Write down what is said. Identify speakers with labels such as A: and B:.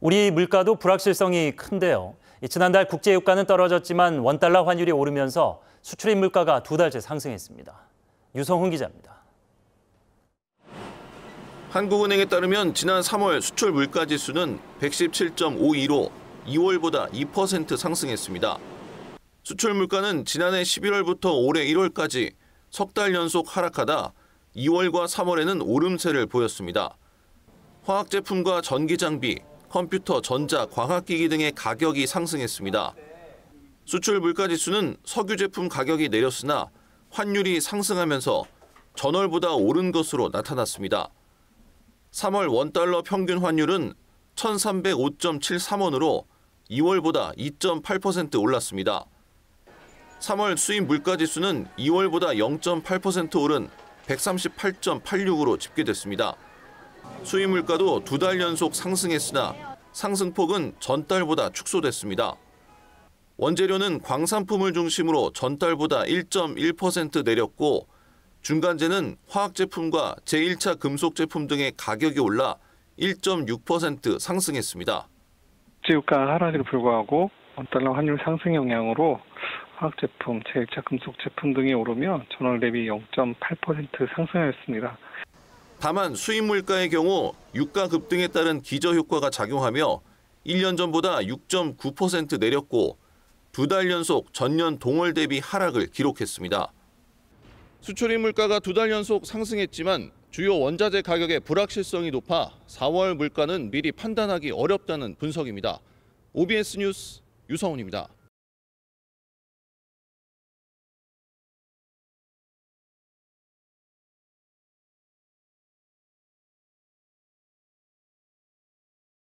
A: 우리 물가도 불확실성이 큰데요. 지난달 국제유가는 떨어졌지만 원달러 환율이 오르면서 수출입 물가가 두 달째 상승했습니다. 유성훈 기자입니다.
B: 한국은행에 따르면 지난 3월 수출 물가 지수는 117.52로 2월보다 2% 상승했습니다. 수출 물가는 지난해 11월부터 올해 1월까지 석 달 연속 하락하다 2월과 3월에는 오름세를 보였습니다. 화학 제품과 전기 장비, 컴퓨터, 전자, 광학기기 등의 가격이 상승했습니다. 수출 물가 지수는 석유 제품 가격이 내렸으나 환율이 상승하면서 전월보다 오른 것으로 나타났습니다. 3월 원달러 평균 환율은 1,305.73원으로 2월보다 2.8% 올랐습니다. 3월 수입 물가 지수는 2월보다 0.8% 오른 138.86으로 집계됐습니다. 수입 물가도 두 달 연속 상승했으나 상승폭은 전달보다 축소됐습니다. 원재료는 광산품을 중심으로 전달보다 1.1% 내렸고 중간재는 화학 제품과 제1차 금속 제품 등의 가격이 올라 1.6% 상승했습니다.
C: 국제유가 하락에도 불구하고 원달러 환율 상승 영향으로 화학 제품, 제1차 금속 제품 등이 오르며 전월 대비 0.8% 상승하였습니다.
B: 다만 수입 물가의 경우 유가 급등에 따른 기저 효과가 작용하며 1년 전보다 6.9% 내렸고 두 달 연속 전년 동월 대비 하락을 기록했습니다. 수출입 물가가 두 달 연속 상승했지만 주요 원자재 가격의 불확실성이 높아 4월 물가는 미리 판단하기 어렵다는 분석입니다. OBS 뉴스 유성훈입니다.